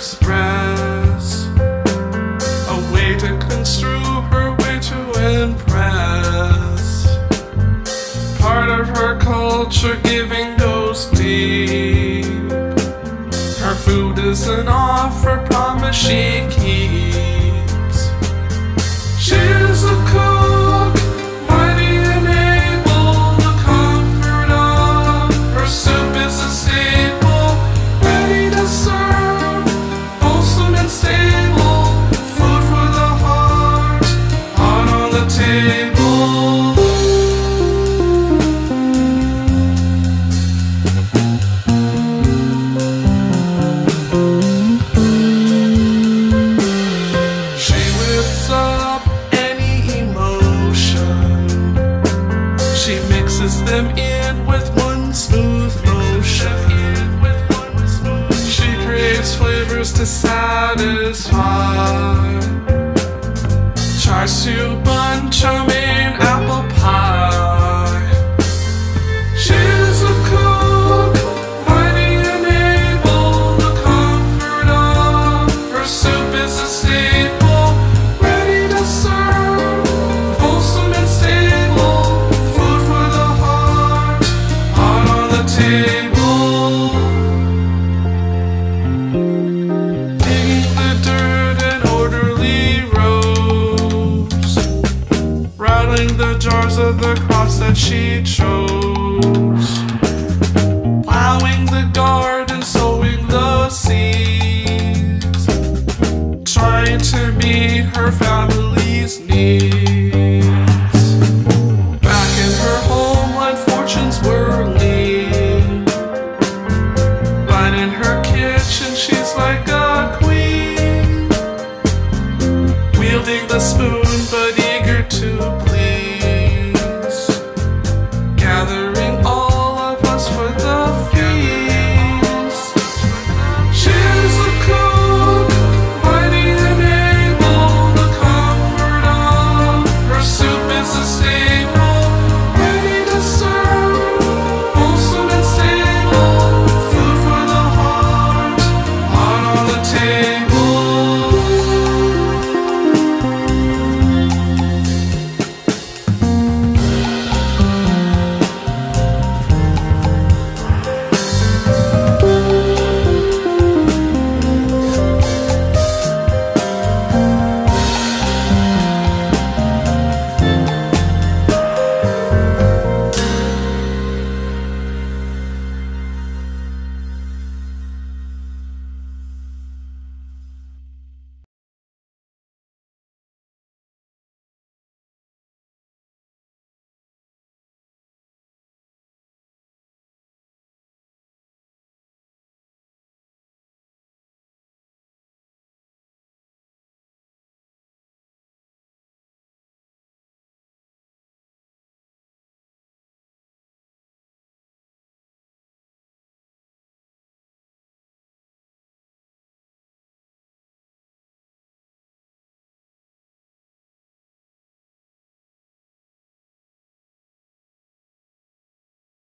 express a way to construe her way to impress. Part of her culture giving goes deep. Her food is an offer, promise she them in with one smooth motion. She creates flavors to satisfy. Char siu bun, chow mein, rattling the jars of the crops that she chose. Plowing the garden,